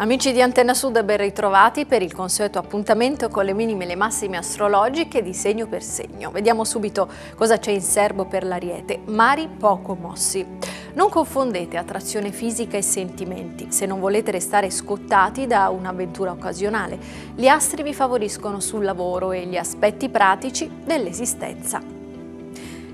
Amici di Antenna Sud, ben ritrovati per il consueto appuntamento con le minime e le massime astrologiche di segno per segno. Vediamo subito cosa c'è in serbo per l'Ariete. Mari poco mossi. Non confondete attrazione fisica e sentimenti se non volete restare scottati da un'avventura occasionale. Gli astri vi favoriscono sul lavoro e gli aspetti pratici dell'esistenza.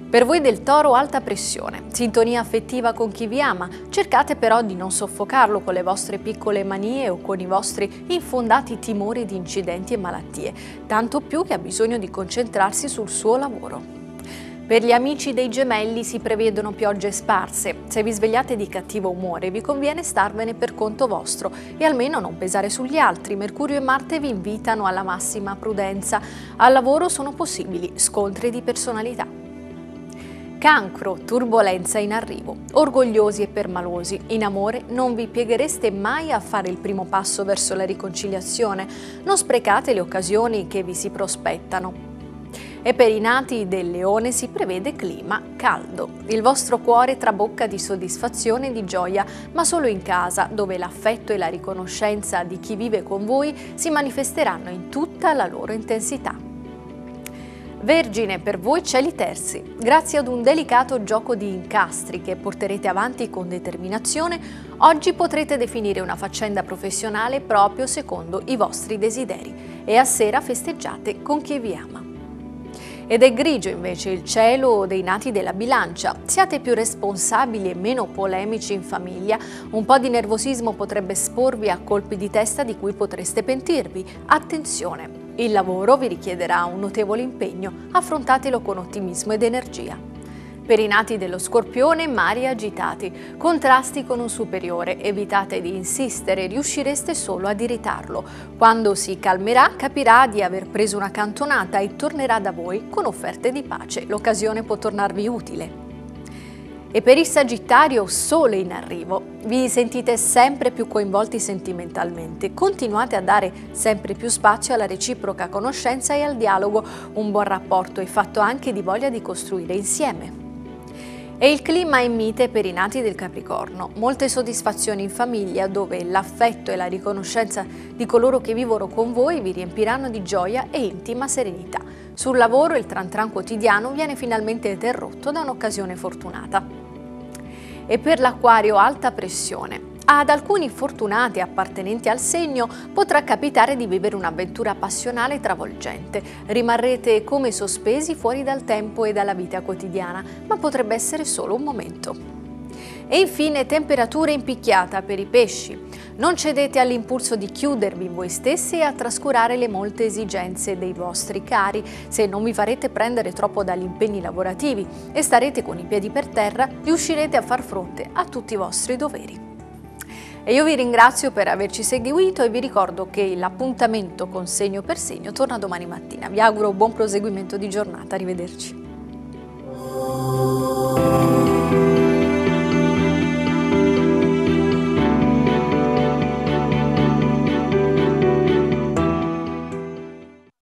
Per voi del toro alta pressione, sintonia affettiva con chi vi ama, cercate però di non soffocarlo con le vostre piccole manie o con i vostri infondati timori di incidenti e malattie, tanto più che ha bisogno di concentrarsi sul suo lavoro. Per gli amici dei gemelli si prevedono piogge sparse. Se vi svegliate di cattivo umore vi conviene starvene per conto vostro e almeno non pesare sugli altri. Mercurio e Marte vi invitano alla massima prudenza. Al lavoro sono possibili scontri di personalità. Cancro, turbolenza in arrivo. Orgogliosi e permalosi, in amore non vi pieghereste mai a fare il primo passo verso la riconciliazione. Non sprecate le occasioni che vi si prospettano. E per i nati del leone si prevede clima caldo. Il vostro cuore trabocca di soddisfazione e di gioia, ma solo in casa, dove l'affetto e la riconoscenza di chi vive con voi si manifesteranno in tutta la loro intensità. Vergine, per voi cieli terzi. Grazie ad un delicato gioco di incastri che porterete avanti con determinazione, oggi potrete definire una faccenda professionale proprio secondo i vostri desideri e a sera festeggiate con chi vi ama. Ed è grigio invece il cielo dei nati della bilancia. Siate più responsabili e meno polemici in famiglia. Un po' di nervosismo potrebbe esporvi a colpi di testa di cui potreste pentirvi. Attenzione! Il lavoro vi richiederà un notevole impegno, affrontatelo con ottimismo ed energia. Per i nati dello scorpione, mari agitati, contrasti con un superiore, evitate di insistere, riuscireste solo ad irritarlo. Quando si calmerà capirà di aver preso una cantonata e tornerà da voi con offerte di pace. L'occasione può tornarvi utile. E per il Sagittario sole in arrivo. Vi sentite sempre più coinvolti sentimentalmente. Continuate a dare sempre più spazio alla reciproca conoscenza e al dialogo. Un buon rapporto è fatto anche di voglia di costruire insieme. E il clima è mite per i nati del Capricorno. Molte soddisfazioni in famiglia dove l'affetto e la riconoscenza di coloro che vivono con voi vi riempiranno di gioia e intima serenità. Sul lavoro il tran tran quotidiano viene finalmente interrotto da un'occasione fortunata e per l'acquario alta pressione. Ad alcuni fortunati appartenenti al segno potrà capitare di vivere un'avventura passionale travolgente. Rimarrete come sospesi fuori dal tempo e dalla vita quotidiana, ma potrebbe essere solo un momento. E infine temperatura impicchiata per i pesci. Non cedete all'impulso di chiudervi in voi stessi e a trascurare le molte esigenze dei vostri cari. Se non vi farete prendere troppo dagli impegni lavorativi e starete con i piedi per terra, riuscirete a far fronte a tutti i vostri doveri. E io vi ringrazio per averci seguito e vi ricordo che l'appuntamento con segno per segno torna domani mattina. Vi auguro buon proseguimento di giornata, arrivederci.